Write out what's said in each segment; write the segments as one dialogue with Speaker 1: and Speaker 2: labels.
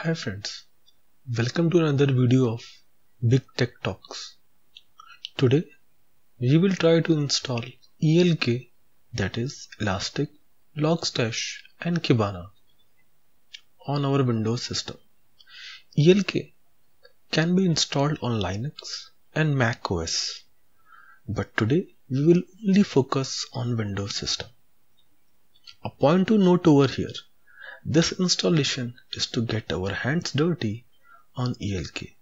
Speaker 1: Hi friends, welcome to another video of Big Tech Talks. Today we will try to install ELK that is Elastic, Logstash and Kibana on our Windows system. ELK can be installed on Linux and Mac OS but today we will only focus on Windows system. A point to note over here this installation is to get our hands dirty on ELK.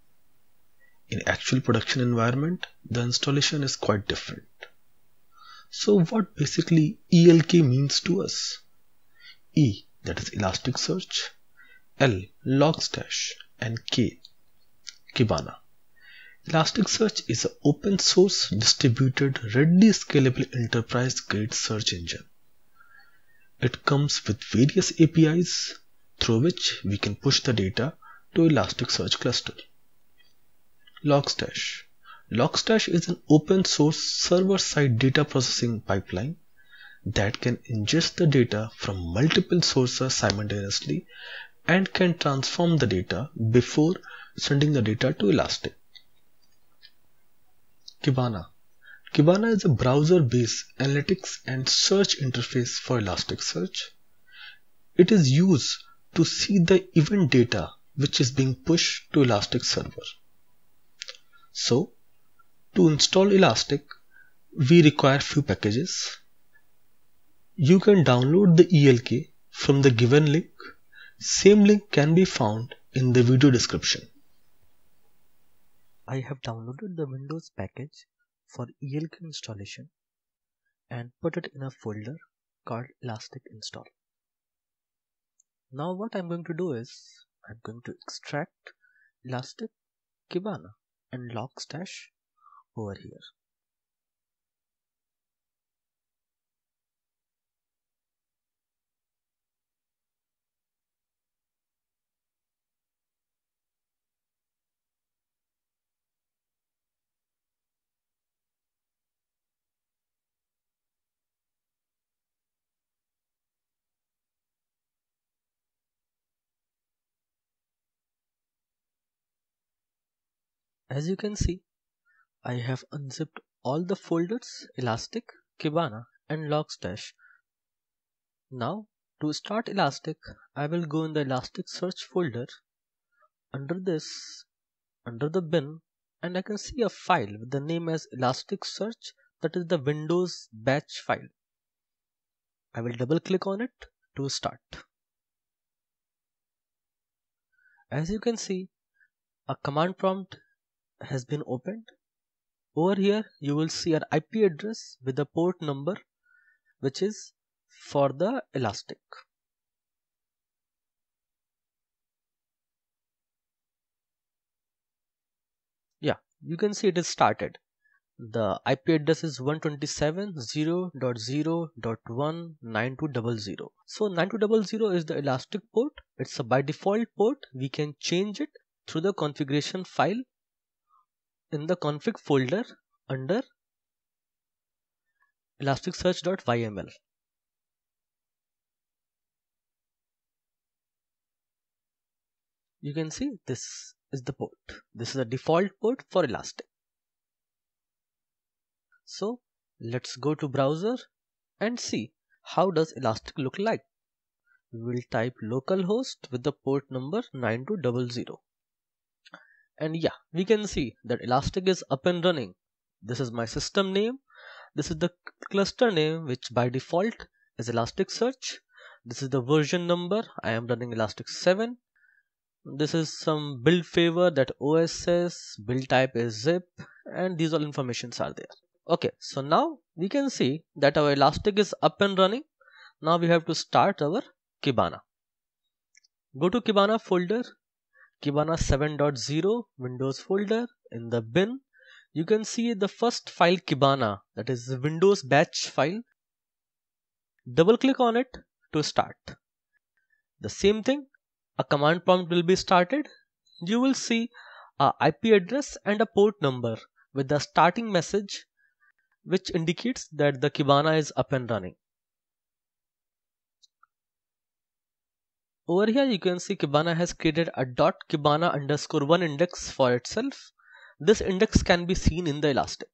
Speaker 1: In actual production environment, the installation is quite different. So what basically ELK means to us? E that is Elasticsearch, L Logstash and K Kibana. Elasticsearch is an open source distributed readily scalable enterprise grade search engine it comes with various APIs through which we can push the data to Elasticsearch cluster. Logstash Logstash is an open source server-side data processing pipeline that can ingest the data from multiple sources simultaneously and can transform the data before sending the data to Elastic. Kibana Kibana is a browser-based analytics and search interface for Elasticsearch. It is used to see the event data which is being pushed to Elastic server. So, to install Elastic, we require few packages. You can download the ELK from the given link. Same link can be found in the video description.
Speaker 2: I have downloaded the Windows package for ELK installation and put it in a folder called elastic install. Now what I'm going to do is I'm going to extract elastic Kibana and Logstash over here. As you can see, I have unzipped all the folders Elastic, Kibana and Logstash. Now to start Elastic, I will go in the Elasticsearch folder. Under this, under the bin, and I can see a file with the name as Elasticsearch that is the Windows batch file. I will double click on it to start. As you can see, a command prompt has been opened. Over here you will see an IP address with the port number which is for the elastic. Yeah, you can see it is started. The IP address is 127.0.0.19200. So 9200 is the elastic port. It's a by default port. We can change it through the configuration file in the config folder under elasticsearch.yml. You can see this is the port. This is the default port for Elastic. So let's go to browser and see how does Elastic look like. We will type localhost with the port number 9200 and yeah we can see that elastic is up and running. This is my system name. This is the cluster name which by default is elasticsearch. This is the version number. I am running elastic 7 this is some build flavor that os says build type is zip and these all informations are there. Okay so now we can see that our elastic is up and running. Now we have to start our kibana. Go to kibana folder Kibana 7.0 Windows folder in the bin. You can see the first file Kibana that is the Windows batch file. Double click on it to start. The same thing a command prompt will be started. You will see a IP address and a port number with the starting message which indicates that the Kibana is up and running over here you can see Kibana has created a dot Kibana underscore one index for itself. This index can be seen in the Elastic.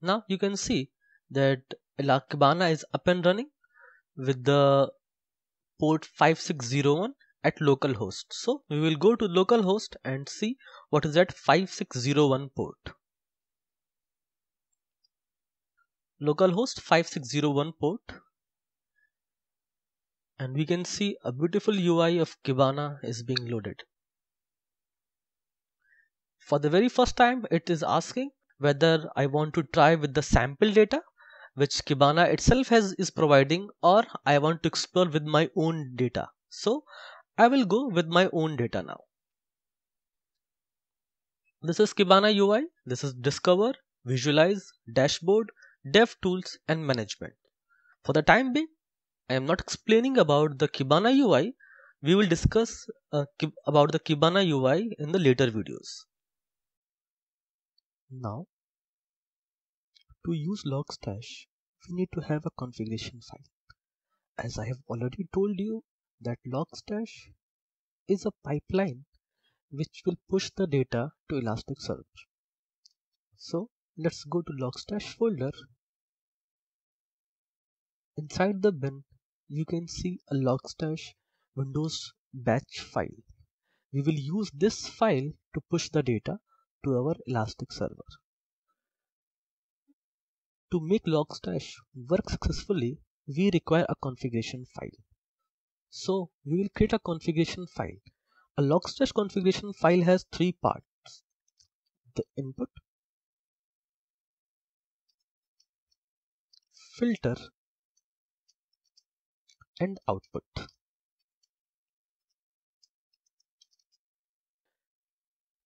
Speaker 2: Now you can see that Kibana is up and running with the port 5601 at localhost. So we will go to localhost and see what is that 5601 port. Localhost 5601 port and we can see a beautiful UI of Kibana is being loaded. For the very first time it is asking whether I want to try with the sample data which Kibana itself has is providing or I want to explore with my own data. So I will go with my own data now. This is Kibana UI. This is Discover, Visualize, Dashboard, Dev Tools and Management. For the time being, I am not explaining about the Kibana UI. We will discuss uh, about the Kibana UI in the later videos. Now, to use Logstash, we need to have a configuration file. As I have already told you that Logstash is a pipeline which will push the data to Elasticsearch. So let's go to Logstash folder. Inside the bin, you can see a Logstash Windows batch file. We will use this file to push the data to our Elastic server. To make Logstash work successfully, we require a configuration file. So we will create a configuration file. A Logstash configuration file has three parts. The input, filter, and output.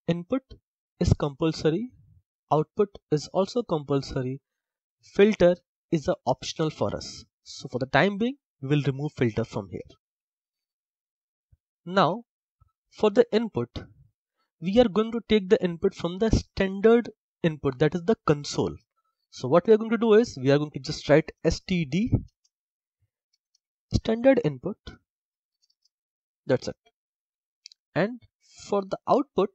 Speaker 2: Input is compulsory, output is also compulsory, filter is a optional for us. So for the time being, we will remove filter from here. Now for the input, we are going to take the input from the standard input that is the console. So what we are going to do is we are going to just write std standard input. That's it. And for the output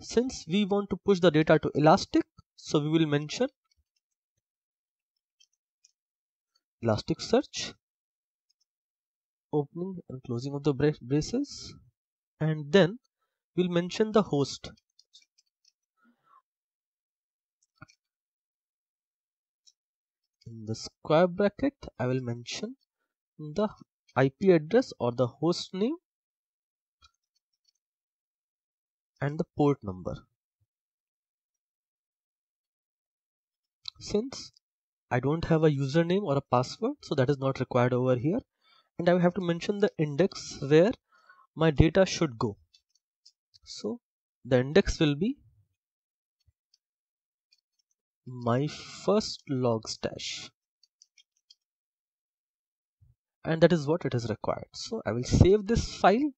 Speaker 2: since we want to push the data to elastic so we will mention elasticsearch opening and closing of the braces and then we'll mention the host. In the square bracket I will mention the IP address or the host name and the port number. Since I don't have a username or a password, so that is not required over here. And I have to mention the index where my data should go. So the index will be my first Logstash and that is what it is required. So I will save this file.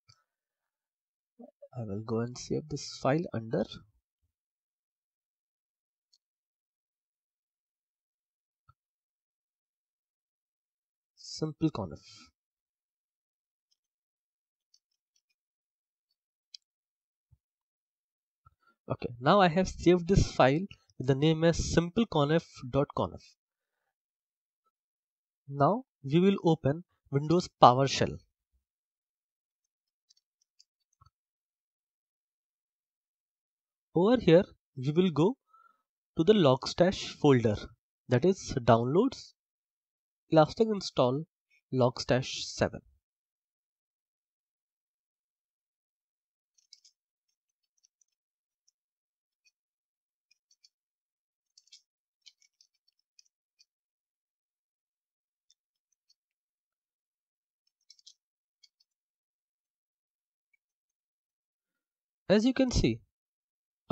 Speaker 2: I will go and save this file under simple conf okay now I have saved this file with the name as simpleconf.conf now we will open Windows PowerShell Over here, we will go to the Logstash folder. That is downloads elastic install logstash 7 as you can see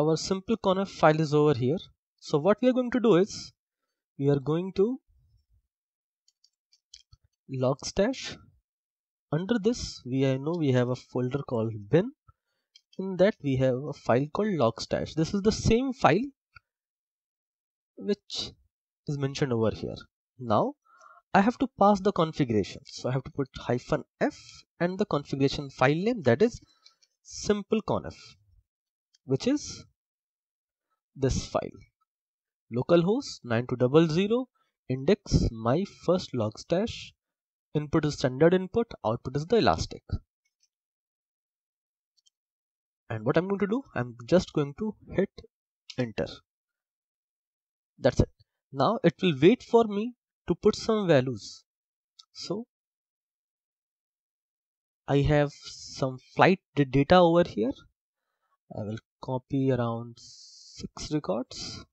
Speaker 2: our simple conf file is over here so what we are going to do is we are going to logstash under this we know we have a folder called bin in that we have a file called logstash this is the same file which is mentioned over here. Now I have to pass the configuration. So I have to put hyphen f and the configuration file name that is simpleconf which is this file. Localhost 9200 index my first logstash input is standard input output is the elastic. And what I'm going to do I'm just going to hit enter. That's it. Now it will wait for me to put some values. So I have some flight data over here. I will copy around six records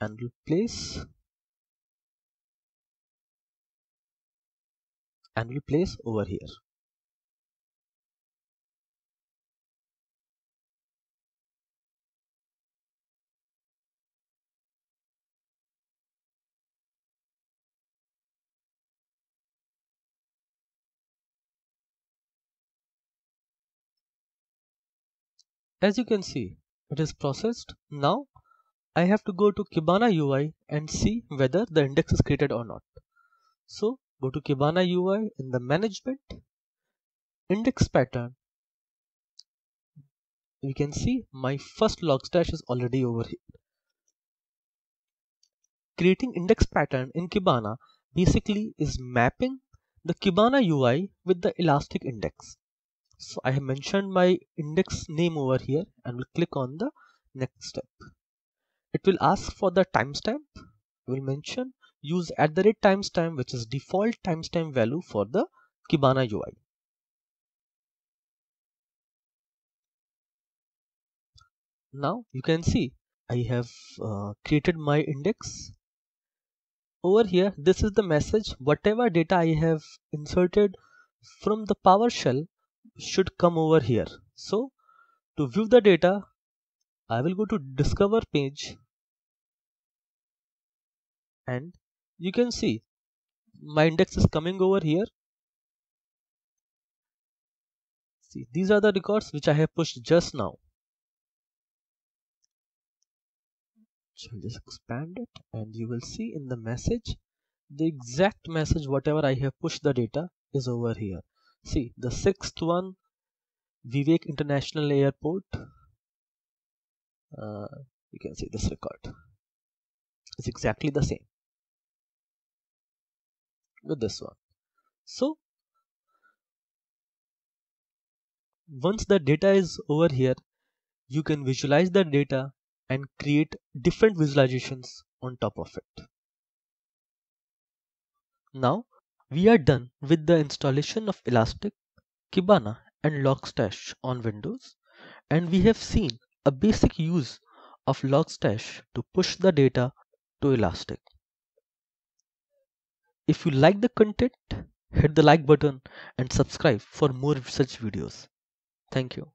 Speaker 2: and replace and will place over here As you can see, it is processed. Now I have to go to Kibana UI and see whether the index is created or not. So go to Kibana UI in the management index pattern. You can see my first logstash is already over here. Creating index pattern in Kibana basically is mapping the Kibana UI with the Elastic index so I have mentioned my index name over here and will click on the next step. It will ask for the timestamp. We'll mention use at the rate timestamp which is default timestamp value for the Kibana UI now you can see I have uh, created my index. Over here this is the message. Whatever data I have inserted from the PowerShell should come over here. So to view the data I will go to discover page and you can see my index is coming over here. See these are the records which I have pushed just now. So I'll just expand it and you will see in the message the exact message whatever I have pushed the data is over here see the sixth one Vivek International Airport. Uh, you can see this record. It's exactly the same with this one. So once the data is over here you can visualize the data and create different visualizations on top of it. Now we are done with the installation of Elastic, Kibana and Logstash on Windows and we have seen a basic use of Logstash to push the data to Elastic. If you like the content, hit the like button and subscribe for more such videos. Thank you.